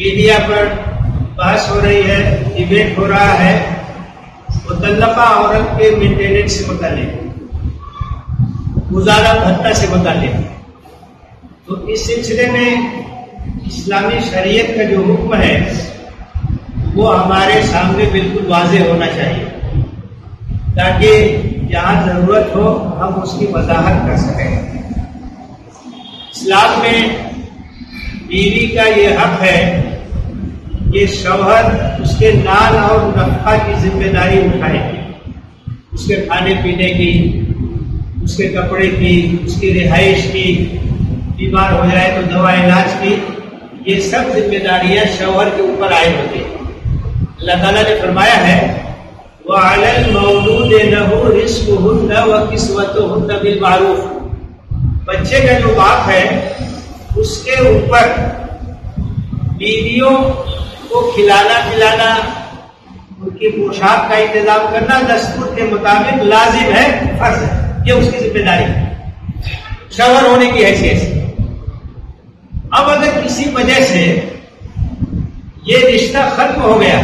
Media पर बहस हो रही है डिबेट हो रहा है मुतलका औरत के मेंटेनेंस से मुतलिक गुजारा भत्ता से मुतलिक तो इस सिलसिले में इस्लामी शरीयत का जो हुक्म है, वो हमारे सामने बिल्कुल वाजे होना चाहिए, ताकि जहाँ ज़रूरत हो, हम उसकी वजाहत कर सकें। इस्लाम में बीवी का ये हक है कि शौहर उसके नाल और नफा की ज़िम्मेदारी उठाए। उसके खाने पीने की, उसके कपड़े की, उसकी रिहाइश की, बीमार हो जाए तो दवा इलाज की, ये सब जिम्मेदारियाँ शौहर के ऊपर आए होती हैं। अल्लाह ताला ने फरमाया है वल मौलूद लहू रिस्क व किस्वत बिल मारूफ बच्चे का जो बाप है, उसके ऊपर बीवियों को खिलाना पिलाना, उनकी पोशाक का इंतज़ाम करना, दस्तूर के मुताबिक लाजिम है, फ़र्ज़ है। ये उसकी ज़िम्मेदारी शवर होने की हैसियत से। अब अगर किसी वजह से ये रिश्ता खत्म हो गया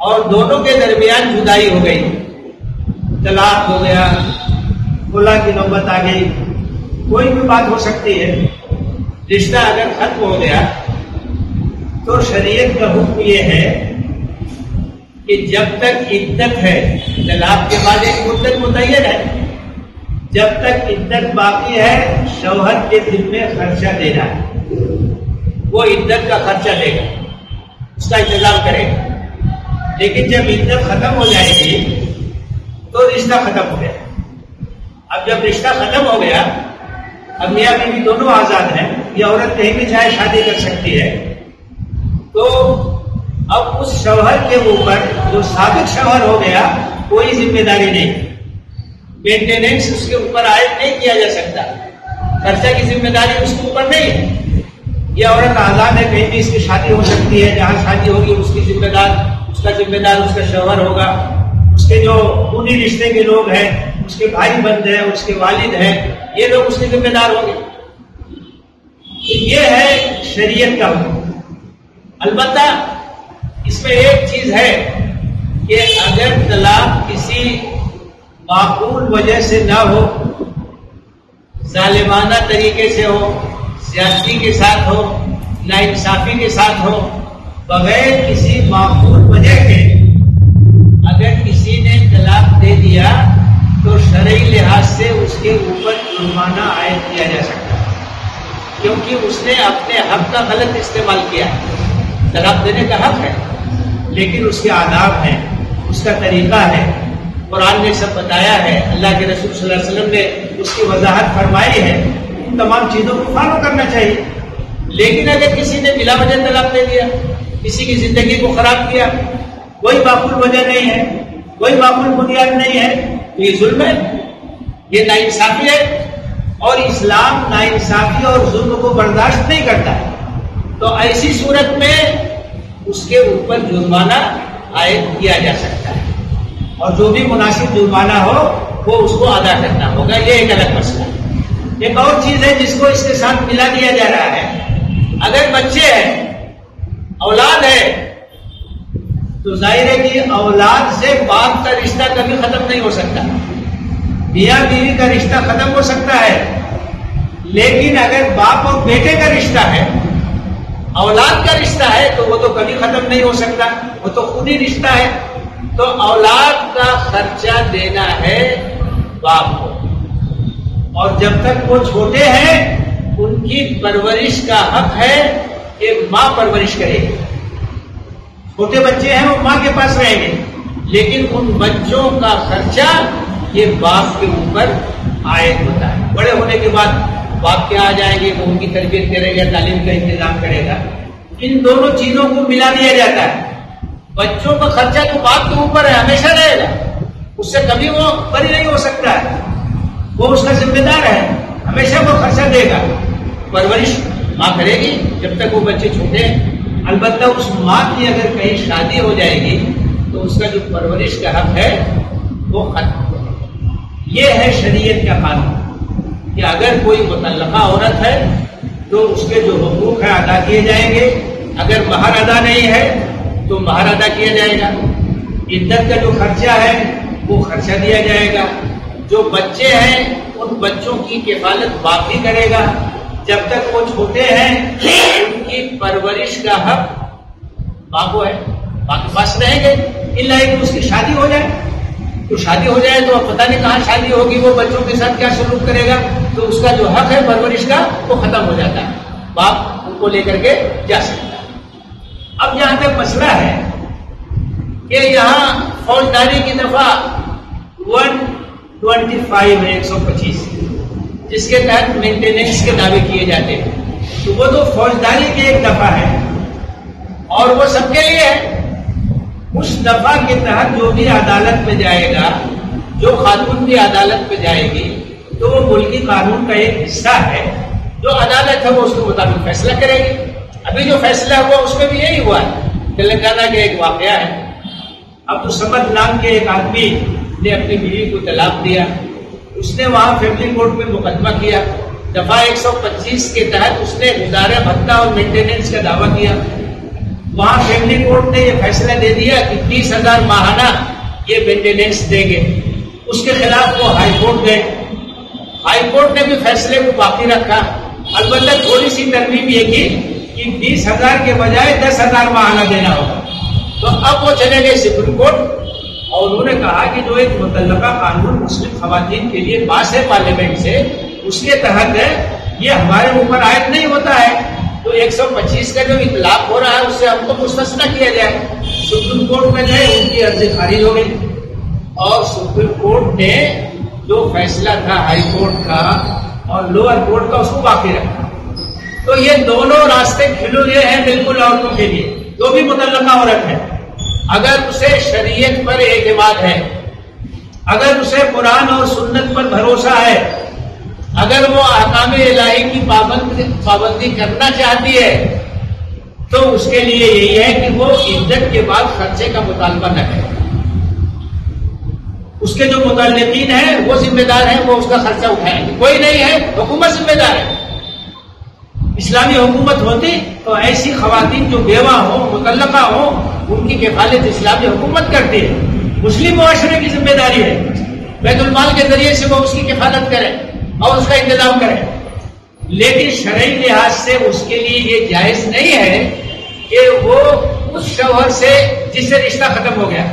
और दोनों के दरमियान जुदाई हो गई, तलाक हो गया, खुला की नौबत आ गई, कोई भी बात हो सकती है। रिश्ता अगर खत्म हो गया तो शरीयत का हुक्म ये है कि जब तक इद्दत है, तलाक के बाद एक मुद्दत मुतन है। जब तक इद्दत बाकी है शौहर के दिल में खर्चा देना है। वो इद्दत का खर्चा देगा, उसका इंतज़ाम करेगा। लेकिन जब इद्दत खत्म हो जाएगी तो रिश्ता खत्म हो गया। अब जब रिश्ता खत्म हो गया, अब मियाँ बीवी दोनों आज़ाद हैं, ये औरत कहीं भी चाहे शादी कर सकती है तो अब उस शौहर के ऊपर, जो साबित शौहर हो गया, कोई ज़िम्मेदारी नहीं। मेंटेनेंस उसके ऊपर आयद नहीं किया जा सकता। खर्चा की ज़िम्मेदारी उसके ऊपर नहीं है। यह औरत आज़ाद है, कहीं भी इसकी शादी हो सकती है, जहाँ शादी होगी, उसकी जिम्मेदार, उसका जिम्मेदार, उसका शौहर होगा। उसके जो खूनी रिश्ते के लोग हैं, उसके भाई बंद है, उसके वालिद हैं, ये लोग उसके जिम्मेदार होंगे। तो ये है शरीयत का हुक्म। अलबत्ता, इसमें एक चीज़ है कि अगर तलाक किसी माकूल वजह से ना हो, जालिमाना तरीके से हो सियासी के साथ हो, नाइंसाफी के साथ हो, बगैर किसी माकूल वजह के अगर किसी ने तलाक दे दिया तो शरई लिहाज से उसके ऊपर जुर्माना आयद किया जा सकता है, क्योंकि उसने अपने हक का गलत इस्तेमाल किया तलाक देने का हक है, लेकिन उसके आदाब हैं, उसका तरीका है। कुरान ने सब बताया है, अल्लाह के रसूल सल्लल्लाहु अलैहि वसल्लम ने उसकी वजाहत फरमाई है उन तमाम चीज़ों को फॉलो करना चाहिए। लेकिन अगर किसी ने बिला वजह तलाक दे दिया, किसी की ज़िंदगी को खराब किया, कोई माकूल वजह नहीं है, कोई माकूल बुनियाद नहीं है तो ये जुल्म है। ये नाइंसाफी है, और इस्लाम नाइंसाफी और जुल्म को बर्दाश्त नहीं करता। तो ऐसी सूरत में उसके ऊपर जुर्माना आयद किया जा सकता है। और जो भी मुनासिब जुर्माना हो, वो उसको अदा करना होगा। ये एक अलग मसला है। एक और चीज़ है जिसको इसके साथ मिला दिया जा रहा है। अगर बच्चे हैं, औलाद है तो ज़ाहिर है कि औलाद से बाप का रिश्ता कभी खत्म नहीं हो सकता। मियाँ बीवी का रिश्ता खत्म हो सकता है। लेकिन अगर बाप और बेटे का रिश्ता है औलाद का रिश्ता है तो वो तो कभी खत्म नहीं हो सकता। वो तो खुद ही रिश्ता है। तो औलाद का खर्चा देना है बाप को। और जब तक वो छोटे हैं, उनकी परवरिश का हक है कि माँ परवरिश करेगी छोटे बच्चे हैं, वो माँ के पास रहेंगे। लेकिन उन बच्चों का खर्चा ये बाप के ऊपर आयद होता है। बड़े होने के बाद बाप क्या आ जाएँगे वो उनकी तरबियत करेगा, तालीम का इंतज़ाम करेगा। इन दोनों चीज़ों को मिला दिया जाता है। बच्चों का खर्चा तो बाप के ऊपर है, हमेशा रहेगा। उससे कभी वो बरी नहीं हो सकता है। वो उसका जिम्मेदार है, हमेशा वो खर्चा देगा। परवरिश माँ करेगी, जब तक वो बच्चे छोटे अलबत् उस माँ की अगर कहीं शादी हो जाएगी तो उसका जो परवरिश का हक है, वो खत्म ये है शरीयत का कानून। कि अगर कोई मुतलका औरत है तो उसके जो हकूक है अदा किए जाएँगे। अगर महर अदा नहीं है तो महर अदा किया जाएगा। इद्दत का जो खर्चा है, वो खर्चा दिया जाएगा। जो बच्चे हैं, उन बच्चों की किफालत भी करेगा। जब तक वो छोटे हैं, उनकी परवरिश का हक बापो है। बाकी पास रहेंगे। इन कि उसकी शादी हो जाए। तो शादी हो जाए तो अब पता नहीं कहाँ शादी होगी, वो बच्चों के साथ क्या सलूक करेगा। तो उसका जो हक है, परवरिश का, वो खत्म हो जाता है। बाप उनको लेकर के जा सकता है। अब यहाँ तक मसला है कि यहाँ फौजदारी की दफ़ा वन ट्वेंटी फाइव है एक सौ पच्चीस जिसके तहत मेंटेनेंस के दावे किए जाते हैं। तो वो तो फौजदारी की एक दफ़ा है और वो सबके लिए है। उस दफ़ा के तहत जो भी अदालत में जाएगा, जो खातून भी अदालत में जाएगी तो वो मुल्की कानून का एक हिस्सा है। जो अदालत है, वो उसके मुताबिक फैसला करेगी। अभी जो फैसला हुआ, उसमें भी यही हुआ है। तेलंगाना के एक वाकया है। अब तो समद नाम के एक आदमी ने अपनी बीवी को तलाक दिया। उसने वहाँ फैमिली कोर्ट में मुकदमा किया। दफ़ा 125 के तहत उसने गुजारा, भत्ता और मेंटेनेंस का दावा किया। वहाँ फैमिली कोर्ट ने यह फैसला दे दिया कि तीस हज़ार माहाना ये मेंटेनेंस देंगे। उसके खिलाफ वो हाईकोर्ट गए। हाई कोर्ट ने भी फैसले को बाकी रखा। अलबत्त थोड़ी सी तरमीम ये की कि बीस हज़ार के बजाय दस हज़ार माहाना देना होगा। तो अब वो चले गए सुप्रीम कोर्ट और उन्होंने कहा कि जो एक मुतल कानून मुस्लिम खातन के लिए पास है पार्लियामेंट से, उसके तहत है, ये हमारे ऊपर आयद नहीं होता है। तो 125 का जो इतलाक हो रहा है, उससे हमको मुस्तना किया जाए। सुप्रीम कोर्ट में गए, उनकी अर्जी खारिज हो गई। और सुप्रीम कोर्ट ने जो फैसला था हाई कोर्ट का और लोअर कोर्ट का, उसको बाकी रखा। तो ये दोनों रास्ते खिलुए हैं बिल्कुल औरतों के लिए। जो भी मुतलका औरत है, अगर उसे शरीयत पर एतमाद है, अगर उसे कुरान और सुन्नत पर भरोसा है, अगर वो अहकाम इलाही की पाबंदी पाबंदी करना चाहती है तो उसके लिए यही है कि वो इज़्ज़त के बाद खर्चे का मुतालबा न करे। उसके जो मुतलकिन है, वो जिम्मेदार है, वो उसका खर्चा उठाएँगे। कोई नहीं है, हुकूमत जिम्मेदार है। इस्लामी हुकूमत होती तो ऐसी खातन जो बेवा हो मुतलका हो, उनकी किफालत इस्लामी हुकूमत करती है। मुस्लिम माशरे की ज़िम्मेदारी है। बैतुलमाल के ज़रिए से वो उसकी किफालत करे और उसका इंतज़ाम करें। लेकिन शरई लिहाज से उसके लिए ये जायज़ नहीं है कि वो उस शोहर से जिससे रिश्ता खत्म हो गया।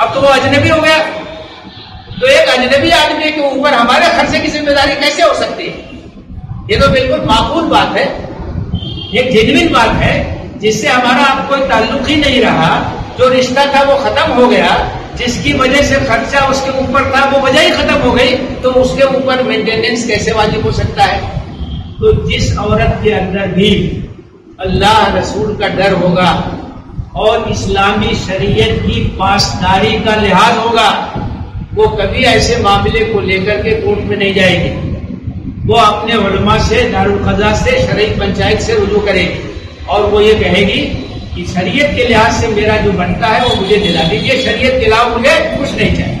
अब तो वो अजनबी हो गया। तो एक अजनबी आदमी के ऊपर हमारे खर्चे की ज़िम्मेदारी कैसे हो सकती है? ये तो बिल्कुल माकूल बात है। एक जेनविन बात है, जिससे हमारा अब कोई ताल्लुक ही नहीं रहा। जो रिश्ता था वो खत्म हो गया, जिसकी वजह से खर्चा उसके ऊपर था, वो वजह ही खत्म हो गई। तो उसके ऊपर मेंटेनेंस कैसे वाजिब हो सकता है? तो जिस औरत के अंदर भी अल्लाह रसूल का डर होगा और इस्लामी शरीयत की पासदारी का लिहाज होगा वो कभी ऐसे मामले को लेकर के कोर्ट में नहीं जाएगी। वो अपने उलमा से दारुल खजा से शरीय पंचायत से रुजू करेगी। और वो ये कहेगी कि शरीयत के लिहाज से मेरा जो बनता है, वो मुझे दिला दीजिए। शरीयत के अलावा मुझे कुछ नहीं चाहिए।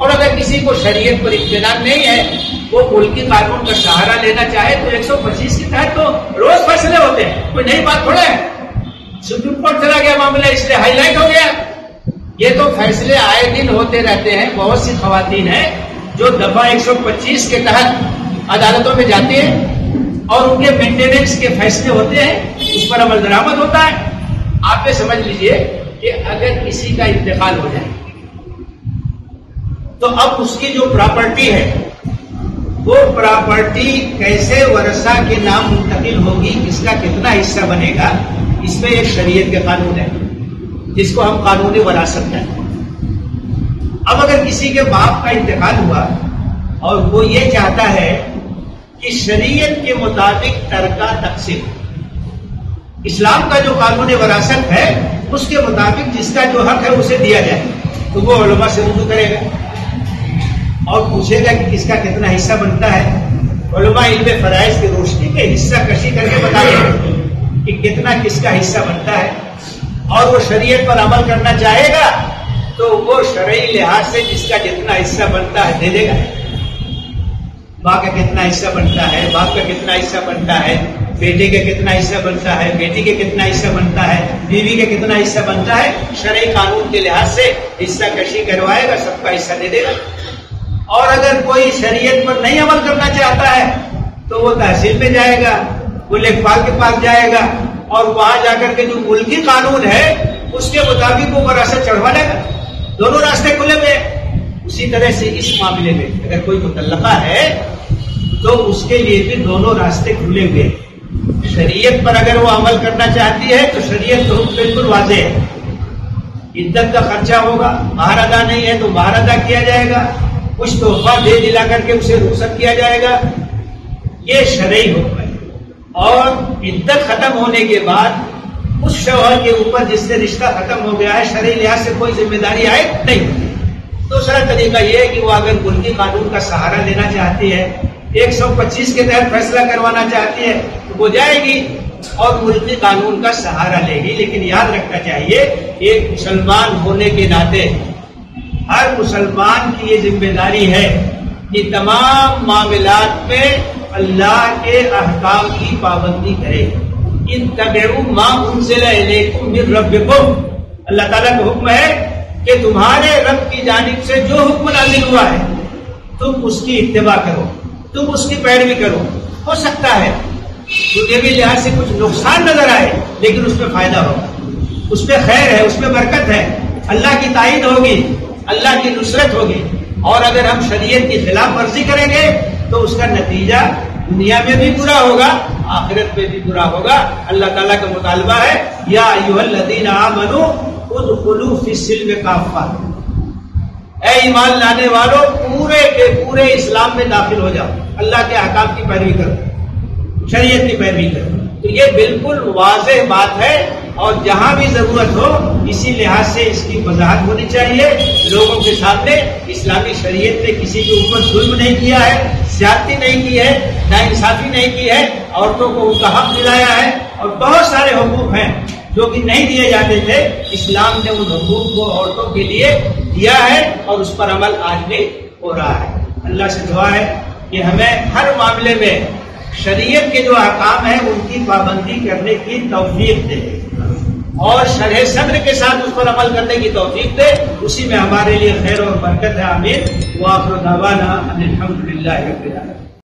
और अगर किसी को शरीयत पर इतमान नहीं है, वो मुल्की कानून का सहारा लेना चाहे तो 125 के तहत तो रोज फैसले होते हैं। कोई नई बात थोड़ा है? सुप्रीम कोर्ट चला गया मामला, इसलिए हाईलाइट हो गया। ये तो फैसले आए दिन होते रहते हैं। बहुत सी खातन है जो दफ़ा 125 के तहत अदालतों में जाती है और उनके मेंटेनेंस के फैसले होते हैं। उस पर अमल दरामद होता है। आप ये समझ लीजिए कि अगर किसी का इंतकाल हो जाए तो अब उसकी जो प्रॉपर्टी है, वो प्रॉपर्टी कैसे वर्षा के नाम मुंतकिल होगी इसका कितना हिस्सा बनेगा, इसमें एक शरीयत के कानून है। जिसको हम कानूनी वरासत कहते हैं। अब अगर किसी के बाप का इंतकाल हुआ और वो ये चाहता है कि शरीयत के मुताबिक तरका तकसीम इस्लाम का जो कानून वरासत है, उसके मुताबिक जिसका जो हक है, उसे दिया जाए। तो वो उलमा से रुजू करेगा और पूछेगा कि किसका कितना हिस्सा बनता है। उलमा इल्म फराइज की रोशनी के हिस्सा कशी करके बताएगा कि कितना किसका हिस्सा बनता है। और वो शरीयत पर अमल करना चाहेगा तो वो शरई लिहाज से जिसका जितना हिस्सा बनता है, दे देगा। माँ का कितना हिस्सा बनता है, बाप का कितना हिस्सा बनता है, बेटे का कितना हिस्सा बनता है, बेटी के कितना हिस्सा बनता है, बीवी का कितना हिस्सा बनता है शरय कानून के लिहाज से हिस्सा कशी करवाएगा, सबका हिस्सा दे देगा। और अगर कोई शरीयत पर नहीं अमल करना चाहता है तो वो तहसील में जाएगा, वो लेखपाल के पास जाएगा और वहाँ जाकर के जो मुल्की कानून है, उसके मुताबिक वो वरासत चढ़वा लेगा। दोनों रास्ते खुले हुए उसी तरह से इस मामले में अगर कोई मुतलका है तो उसके लिए भी दोनों रास्ते खुले हुए शरीयत पर अगर वो अमल करना चाहती है तो शरीयत तो बिल्कुल वाजे है। इद्दत का खर्चा होगा बाहर अदा नहीं है तो बाहर अदा किया जाएगा। कुछ तोहफा दे दिला करके उसे रुखसत किया जाएगा। ये शरई हुक्म है। और इद्दत खत्म होने के बाद उस शोहर के ऊपर जिससे रिश्ता खत्म हो गया है शरीर लिहाज से कोई ज़िम्मेदारी आए नहीं दूसरा तरीका यह है कि वो अगर मुल्की कानून का सहारा लेना चाहती है 125 के तहत फैसला करवाना चाहती है तो वो जाएगी और मुल्की कानून का सहारा लेगी। लेकिन याद रखना चाहिए, एक मुसलमान होने के नाते हर मुसलमान की ये ज़िम्मेदारी है कि तमाम मामलात में अल्लाह के अहकाम की पाबंदी करे। इन तबेरू माँ उनसे अल्लाह ताला का हुक्म है कि तुम्हारे रब की जानब से जो हुक्म नाजिल हुआ है, तुम उसकी इत्तेबा करो, तुम उसकी पैरवी करो। हो सकता है भी लिहाज से कुछ नुकसान नज़र आए, लेकिन उसमें फ़ायदा होगा उसमें खैर है उसमें बरकत है। अल्लाह की ताइद होगी, अल्लाह की नुसरत होगी। और अगर हम शरीयत की खिलाफ वर्जी करेंगे तो उसका नतीजा दुनिया में भी बुरा होगा, आखिरत में भी बुरा होगा। अल्लाह ताला का मुतालबा है, या युहल्लदीन आमनु उदखुलू फिस्सिल्म काफा। ए ईमान लाने वालों, पूरे के पूरे इस्लाम में दाखिल हो जाओ। अल्लाह के अहकाम की पैरवी करो, शरीयत की पैरवी करो। तो ये बिल्कुल वाज बात है, और जहाँ भी ज़रूरत हो, इसी लिहाज से इसकी वजाहत होनी चाहिए। लोगों के सामने इस्लामी शरीयत ने किसी के ऊपर जुल्म नहीं किया है ज्यादती नहीं की है, ना इंसाफी नहीं की है, औरतों को उनका हक दिलाया है, और बहुत सारे हकूक हैं जो कि नहीं दिए जाते थे। इस्लाम ने उन हकूक को औरतों के लिए दिया है और उस पर अमल आज भी हो रहा है। अल्लाह से दुआ है कि हमें हर मामले में शरीयत के जो अहकाम है, उनकी पाबंदी करने की तोफीक दे। और शरह सद्र के साथ उस पर अमल करने की तोफीक दे। उसी में हमारे लिए खैर और बरकत है। आमिर वो आप